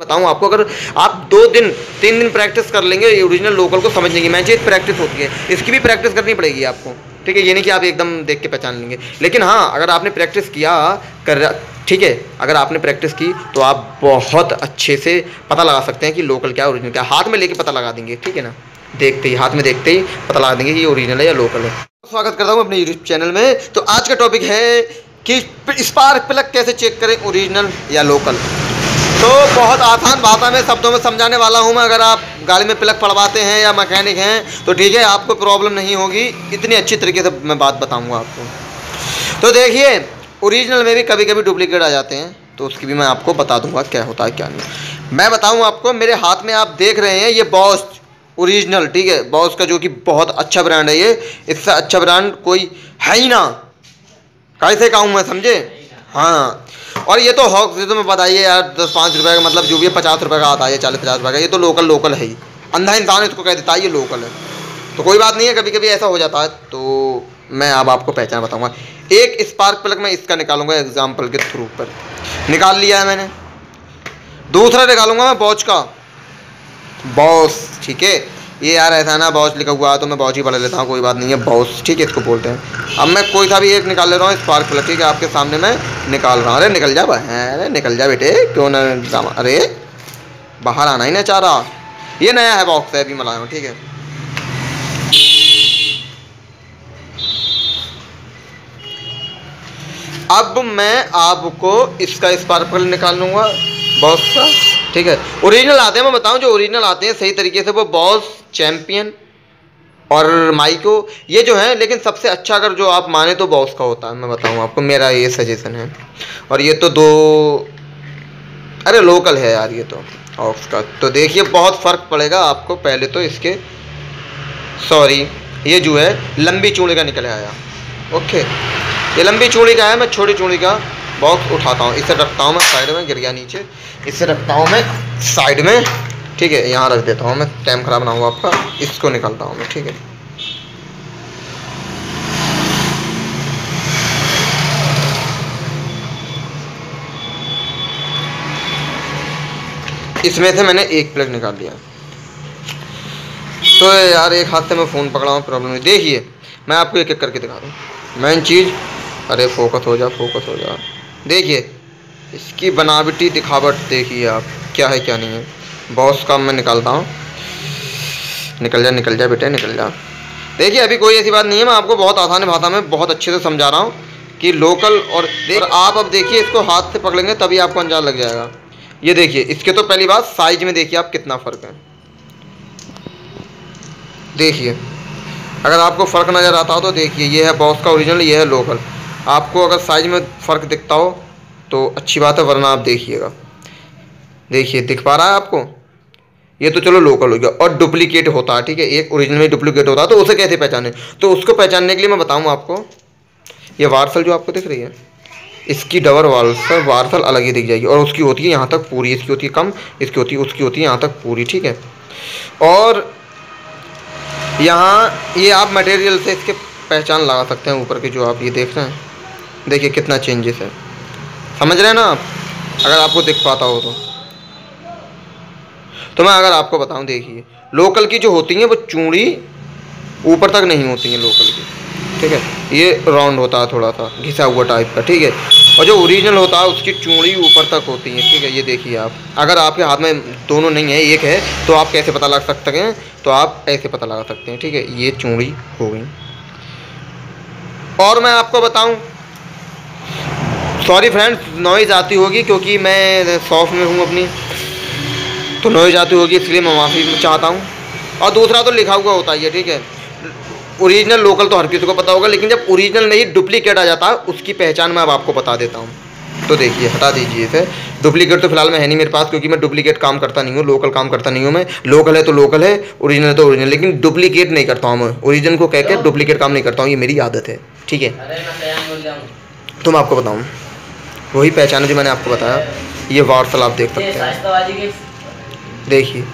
बताऊँ आपको, अगर आप दो दिन, तीन दिन प्रैक्टिस कर लेंगे ओरिजिनल लोकल को समझ लेंगे। मैचेज प्रैक्टिस होती है, इसकी भी प्रैक्टिस करनी पड़ेगी आपको। ठीक है, ये नहीं कि आप एकदम देख के पहचान लेंगे। लेकिन हाँ अगर आपने प्रैक्टिस किया, कर, ठीक है, अगर आपने प्रैक्टिस की तो आप बहुत अच्छे से पता लगा सकते हैं कि लोकल क्या ओरिजिनल क्या। हाथ में लेके पता लगा देंगे, ठीक है ना? देखते ही, हाथ में देखते ही पता लगा देंगे कि ये ओरिजिनल है या लोकल है। स्वागत करता हूँ अपने यूट्यूब चैनल में। तो आज का टॉपिक है कि स्पार्क प्लग कैसे चेक करें ओरिजिनल या लोकल तो बहुत आसान भाषा में शब्दों में समझाने वाला हूँ। मैं अगर आप गाड़ी में प्लग पड़वाते हैं या मैकेनिक हैं तो ठीक है, आपको प्रॉब्लम नहीं होगी। इतनी अच्छी तरीके से मैं बात बताऊँगा आपको। तो देखिए, ओरिजिनल में भी कभी कभी डुप्लीकेट आ जाते हैं तो उसकी भी मैं आपको बता दूँगा क्या होता है, क्या नहीं। मैं बताऊँ आपको, मेरे हाथ में आप देख रहे हैं, ये बॉस ओरिजिनल, ठीक है? बॉस का जो कि बहुत अच्छा ब्रांड है ये, इससे अच्छा ब्रांड कोई है ही ना। कैसे कहूँ मैं, समझे? हाँ। और ये तो हॉक ये तो मैं बताइए यार, दस पाँच रुपये का मतलब जो भी है, पचास रुपये का आता है चालीस पचास रुपये का, ये तो लोकल लोकल है ही। अंधा इंसान इसको कह देता है, ये लोकल है। तो कोई बात नहीं है कभी कभी ऐसा हो जाता है तो मैं अब आपको पहचान बताऊँगा। एक स्पार्क प्लग मैं इसका निकालूँगा एग्ज़ाम्पल के थ्रू पर। निकाल लिया है मैंने। दूसरा निकालूँगा मैं बॉच का। बॉस ठीक है? ये यार ऐसा है ना बॉस लिखा हुआ है तो मैं बॉच ही पढ़ लेता हूँ, कोई बात नहीं है बॉस ठीक है, इसको बोलते हैं। अब मैं कोई सा भी एक निकाल ले रहा हूँ स्पार्क प्लग ठीक है? आपके सामने मैं निकाल रहा अरे, निकल जा अरे, निकल जा बेटे। क्यों ना अरे, बाहर आना ही ना चाह रहा। ये नया है बॉक्स है अभी मैं लाया हूँ, ठीक है। अब मैं आपको इसका स्पार्क प्लग निकाल लूँगा बॉक्स का, ठीक है। ओरिजिनल आते हैं, मैं बताऊँ, जो ओरिजिनल आते हैं, सही तरीके से वो बॉस चैम्पियन और माइको ये जो है, लेकिन सबसे अच्छा अगर जो आप माने तो बॉस का होता है, मैं बताऊँ आपको, मेरा ये सजेशन है। और ये तो दो, अरे लोकल है यार ये तो ऑक्स का। तो देखिए, बहुत फ़र्क पड़ेगा आपको, पहले तो इसके सॉरी ये जो है, लंबी चूड़ी का निकल आया। ओके ये लंबी चूड़ी का है, मैं छोटी चूड़ी का बॉक्स उठाता हूँ। इसे रखता हूँ मैं साइड में, गिर गया नीचे। इसे रखता हूँ मैं साइड में। ठीक है, यहाँ रख देता हूँ मैं टाइम ख़राब ना होगा आपका, इसको निकालता हूँ मैं, ठीक है। इसमें से मैंने एक प्लग निकाल लिया। तो यार, एक हाथ से मैं फ़ोन पकड़ा हूँ प्रॉब्लम नहीं। देखिए, मैं आपको एक एक करके दिखा दूँ। मेन चीज़, अरे फोकस हो जा फोकस हो जा। देखिए, इसकी बनावटी दिखावट देखिए आप, क्या है, क्या नहीं है। बॉस का मैं निकालता हूँ। निकल जा निकल जा बेटे, निकल जा। देखिए, अभी कोई ऐसी बात नहीं है, मैं आपको बहुत आसान भाषा में बहुत अच्छे से समझा रहा हूँ कि लोकल और देख, आप अब देखिए, इसको हाथ से पकड़ेंगे, तभी आपको अंजान लग जाएगा। ये देखिए, इसके तो पहली बात साइज़ में देखिए आप कितना फ़र्क है। देखिए, अगर आपको फ़र्क नज़र आता हो तो देखिए, ये है बॉस का ओरिजिनल ये है लोकल आपको अगर साइज़ में फ़र्क दिखता हो तो अच्छी बात है, वरना आप देखिएगा। देखिए, दिख पा रहा है आपको? ये तो चलो लोकल हो गया। और डुप्लीकेट होता है ठीक है? एक ओरिजिनल में डुप्लीकेट होता है तो उसे कैसे पहचाने? तो उसको पहचानने के लिए मैं बताऊँ आपको, ये वार्सल जो आपको दिख रही है, इसकी डबल वार्सल वार्सल अलग ही दिख जाएगी। और उसकी होती है यहाँ तक पूरी, इसकी होती है कम, इसकी होती है, उसकी होती है यहाँ तक पूरी, ठीक है? और यहाँ, ये आप मटेरियल से इसके पहचान लगा सकते हैं, ऊपर के जो आप ये देख रहे हैं। देखिए कितना चेंजेस है। समझ रहे हैं ना आप? अगर आपको दिख पाता हो तो। तो मैं अगर आपको बताऊँ, देखिए लोकल की जो होती हैं, वो चूड़ी ऊपर तक नहीं होती हैं लोकल की, ठीक है? ये राउंड होता है थोड़ा सा, घिसा हुआ टाइप का, ठीक है? और जो ओरिजिनल होता है, उसकी चूड़ी ऊपर तक होती है, ठीक है? ये देखिए आप, अगर आपके हाथ में दोनों नहीं है, एक है तो आप कैसे पता लगा सकते हैं? तो आप ऐसे पता लगा सकते हैं, ठीक है? ये चूड़ी हो गई। और मैं आपको बताऊँ सॉरी फ्रेंड्स नॉइज़ आती होगी, क्योंकि मैं शॉप में हूँ अपनी। तो नॉइज़ जाती होगी इसलिए मैं माफ़ी चाहता हूँ। और दूसरा तो लिखा हुआ होता ही है ठीक है। ओरिजिनल लोकल तो हर किसी को पता होगा लेकिन जब ओरिजिनल नहीं डुप्लीकेट आ जाता है उसकी पहचान मैं अब आपको बता देता हूँ। तो देखिए हटा दीजिए इसे। डुप्लीकेट तो फ़िलहाल मैं है नहीं मेरे पास क्योंकि मैं डुप्लीकेट काम करता नहीं हूँ लोकल काम करता नहीं हूँ मैं। लोकल है तो लोकल है ओरिजिनल तो ओरिजिनल लेकिन डुप्लीकेट नहीं करता हूँ मैं। ओरिजिनल को कह के डुप्लीकेट काम नहीं करता हूँ ये मेरी आदत है ठीक है। तो मैं आपको बताऊँ वही पहचान जो मैंने आपको बताया ये वार्सल आप देख सकते हैं। देखिए।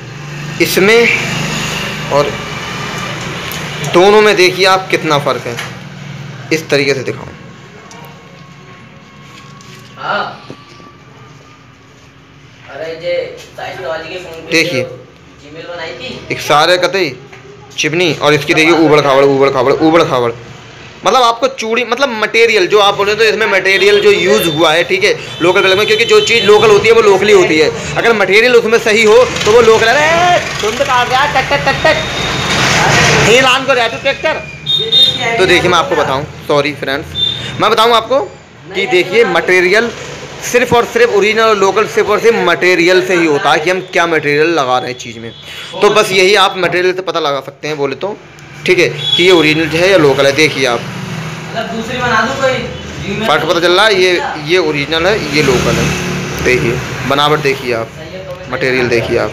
इसमें और दोनों में देखिए आप कितना फ़र्क है। इस तरीके से दिखाऊँ। हाँ। देखिए। एक सारे कतई चिपनी और इसकी देखिए उबड़ खाबड़ उबड़ खाबड़ उबड़ खाबड़। मतलब आपको चूड़ी मतलब मटेरियल जो आप बोले तो इसमें मटेरियल जो यूज़ हुआ है, ठीक है? लोकल कलर में, क्योंकि जो चीज़ लोकल होती है, वो लोकली होती है। अगर मटेरियल उसमें सही हो तो वो लोकल अरे तो को ट्रैक्टर। तो देखिए, मैं आपको बताऊँ सॉरी फ्रेंड्स मैं बताऊँ आपको कि देखिए मटेरियल सिर्फ़ और सिर्फ़ ओरिजिनल और लोकल सिर्फ़ और सिर्फ़ मटेरियल से ही होता है कि हम क्या मटेरियल लगा रहे हैं चीज़ में। तो बस यही आप मटेरियल से पता लगा सकते हैं, बोले तो। ठीक है कि ये ओरिजिनल है या लोकल है देखिए आप। मतलब दूसरी बना कोई? फ़र्क पता चल रहा है ये ये ओरिजिनल है ये लोकल है। देखिए बनावट देखिए आप तो मटेरियल देखिए आप।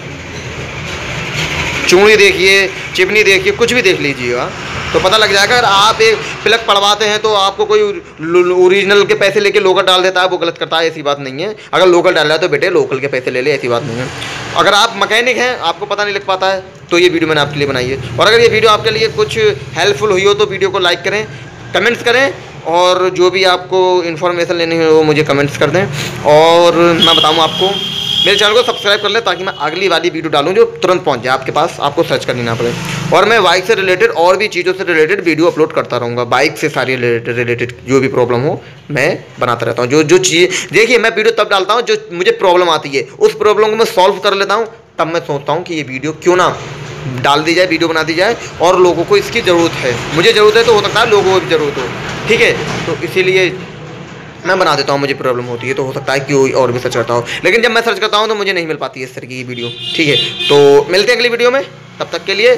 चूड़ी देखिए चिपनी देखिए कुछ भी देख लीजिएगा तो पता लग जाएगा अगर आप एक प्लग पड़वाते हैं तो आपको कोई ओरिजिनल के पैसे लेके लोकल डाल देता है वो गलत करता है ऐसी बात नहीं है। अगर लोकल डाल रहा है तो बेटे लोकल के पैसे ले ले ऐसी बात नहीं है। अगर आप मकैनिक हैं आपको पता नहीं लग पाता है। तो ये वीडियो मैंने आपके लिए बनाई है। और अगर ये वीडियो आपके लिए कुछ हेल्पफुल हुई हो तो वीडियो को लाइक करें कमेंट्स करें और जो भी आपको इन्फॉर्मेशन लेनी है वो मुझे कमेंट्स कर दें। और मैं बताऊँ आपको, मेरे चैनल को सब्सक्राइब कर लें ताकि मैं अगली वाली वीडियो डालूं जो तुरंत पहुँच जाए, आपके पास आपको सर्च करनी ना पड़े। और मैं बाइक से रिलेटेड और भी चीज़ों से रिलेटेड वीडियो अपलोड करता रहूँगा। बाइक से सारी रिलेटेड रिलेटेड जो भी प्रॉब्लम हो, मैं बनाता रहता हूँ। जो जो चीज़, देखिए मैं वीडियो तब डालता हूँ जो मुझे प्रॉब्लम आती है। उस प्रॉब्लम को मैं सॉल्व कर लेता हूँ, तब मैं सोचता हूँ कि ये वीडियो क्यों ना डाल दी जाए, वीडियो बना दी जाए और लोगों को इसकी ज़रूरत है। मुझे ज़रूरत है तो हो सकता है लोगों को भी ज़रूरत हो। ठीक है? तो इसीलिए मैं बना देता हूँ, मुझे प्रॉब्लम होती है तो हो सकता है कि और भी सर्च करता हो। लेकिन जब मैं सर्च करता हूँ तो मुझे नहीं मिल पाती है इस तरह की वीडियो। ठीक है? तो मिलते हैं अगली वीडियो में। तब तक के लिए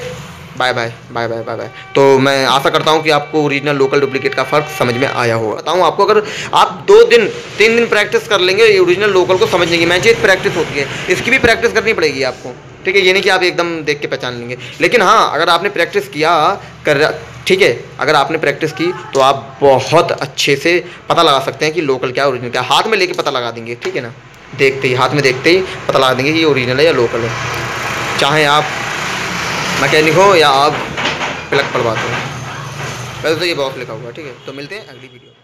bye bye bye bye bye bye. तो मैं आशा करता हूँ कि आपको ओरिजिनल लोकल डुप्लीकेट का फ़र्क समझ में आया होगा। बताऊँ आपको, अगर आप दो दिन, तीन दिन प्रैक्टिस कर लेंगे ओरिजिनल लोकल को समझने की मैं चीज़ प्रैक्टिस होती है। इसकी भी प्रैक्टिस करनी पड़ेगी आपको। ठीक है, ये नहीं कि आप एकदम देख के पहचान लेंगे। लेकिन हाँ अगर आपने प्रैक्टिस किया, कर ठीक है, अगर आपने प्रैक्टिस की तो आप बहुत अच्छे से पता लगा सकते हैं कि लोकल क्या ओरिजिनल क्या हाथ में लेके पता लगा देंगे, ठीक है ना? देखते ही, हाथ में देखते ही पता लगा देंगे कि ये ओरिजिनल है या लोकल है। चाहे आप मैकेनिक हो या आप प्लग पड़वाते हो। वैसे तो ये बॉक्स लिखा हुआ ठीक है? तो मिलते हैं अगली वीडियो